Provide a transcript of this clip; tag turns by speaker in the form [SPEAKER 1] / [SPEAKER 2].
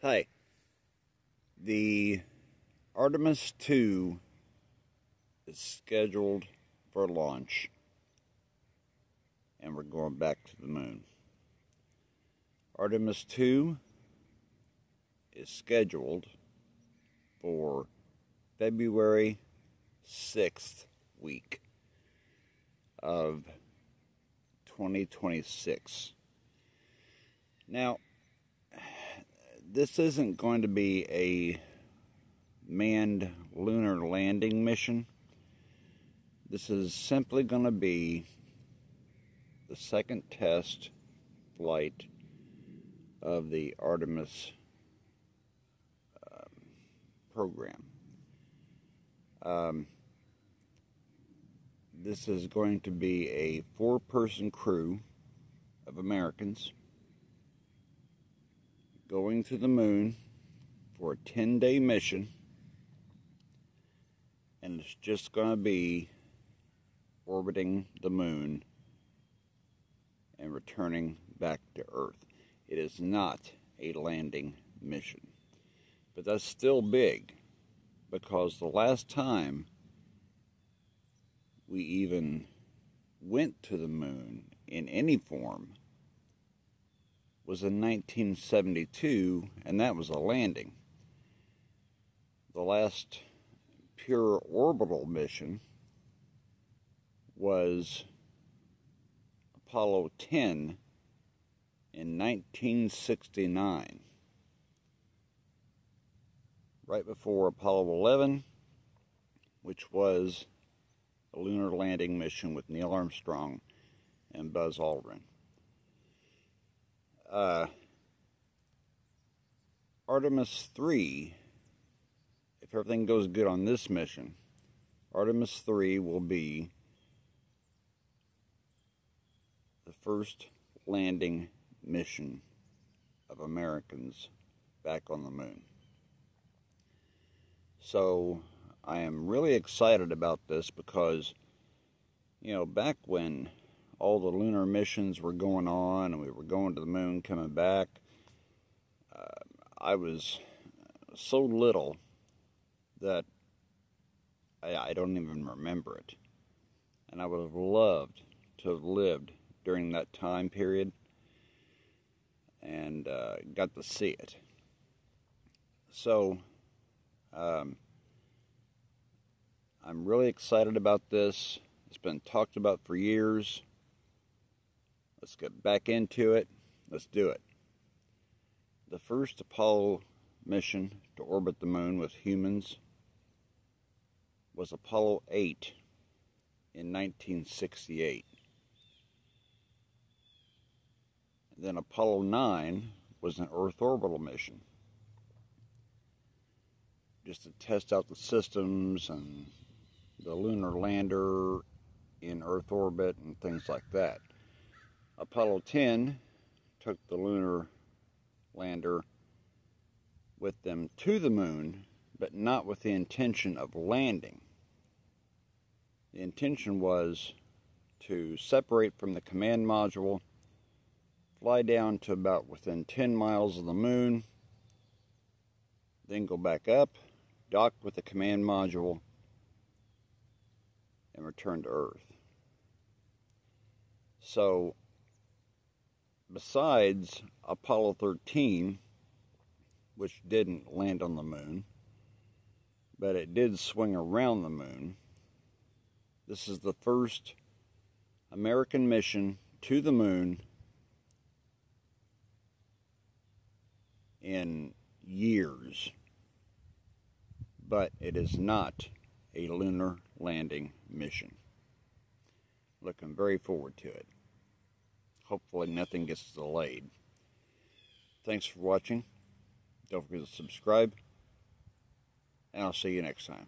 [SPEAKER 1] Hi. The Artemis 2 is scheduled for launch, and we're going back to the moon. Artemis 2 is scheduled for February 6th week of 2026. Now, this isn't going to be a manned lunar landing mission. This is simply going to be the second test flight of the Artemis um, program. Um, this is going to be a four person crew of Americans going to the moon for a 10 day mission. And it's just going to be orbiting the moon and returning back to Earth. It is not a landing mission. But that's still big because the last time we even went to the moon in any form was in 1972, and that was a landing. The last pure orbital mission was Apollo 10 in 1969, right before Apollo 11, which was a lunar landing mission with Neil Armstrong and Buzz Aldrin uh, Artemis 3, if everything goes good on this mission, Artemis 3 will be the first landing mission of Americans back on the moon. So I am really excited about this because, you know, back when all the lunar missions were going on and we were going to the moon, coming back. Uh, I was so little that I, I, don't even remember it. And I would have loved to have lived during that time period and uh, got to see it. So, um, I'm really excited about this. It's been talked about for years. Let's get back into it. Let's do it. The first Apollo mission to orbit the moon with humans was Apollo 8 in 1968. And then Apollo 9 was an Earth orbital mission. Just to test out the systems and the lunar lander in Earth orbit and things like that. Apollo 10 took the lunar lander with them to the moon, but not with the intention of landing. The intention was to separate from the command module, fly down to about within 10 miles of the moon, then go back up, dock with the command module, and return to Earth. So besides Apollo 13, which didn't land on the moon, but it did swing around the moon, this is the first American mission to the moon in years. But it is not a lunar landing mission. Looking very forward to it hopefully nothing gets delayed. Thanks for watching. Don't forget to subscribe, and I'll see you next time.